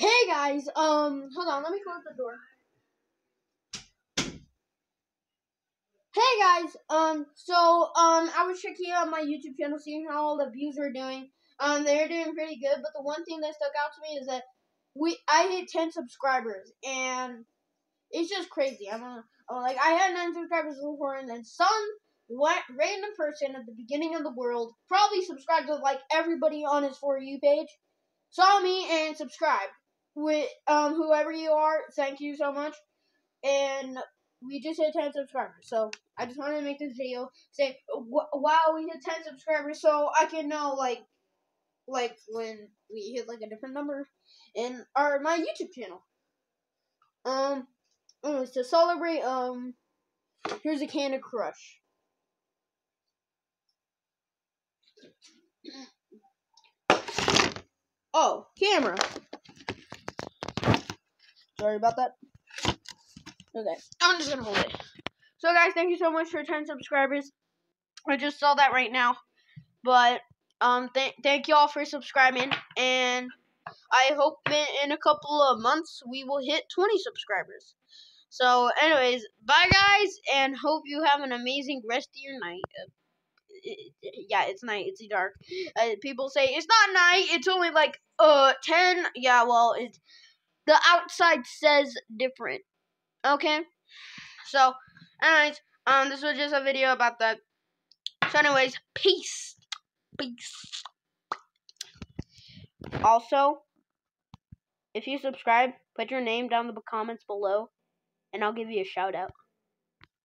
Hey guys, um, hold on, let me close the door. Hey guys, um, so, um, I was checking out my YouTube channel, seeing how all the views are doing. Um, they're doing pretty good, but the one thing that stuck out to me is that we, I hit 10 subscribers, and it's just crazy. I'm, I'm like, I had 9 subscribers before, and then some what random person at the beginning of the world probably subscribed to like everybody on his for you page saw me and subscribed with um whoever you are thank you so much. And we just hit 10 subscribers so i just wanted to make this video say wow we hit 10 subscribers. So i can know like like when we hit like a different number in our my youtube channel. Um to celebrate um here's a Candy Crush. Oh, camera. Sorry about that. Okay, I'm just gonna hold it. So, guys, thank you so much for 10 subscribers. I just saw that right now. But, um, th thank y'all for subscribing. And I hope that in a couple of months we will hit 20 subscribers. So, anyways, bye, guys, and hope you have an amazing rest of your night it, yeah, it's night. It's dark. Uh, people say it's not night. It's only like uh ten. Yeah, well, it's the outside says different. Okay. So, anyways, um, this was just a video about that. So, anyways, peace, peace. Also, if you subscribe, put your name down in the comments below, and I'll give you a shout out.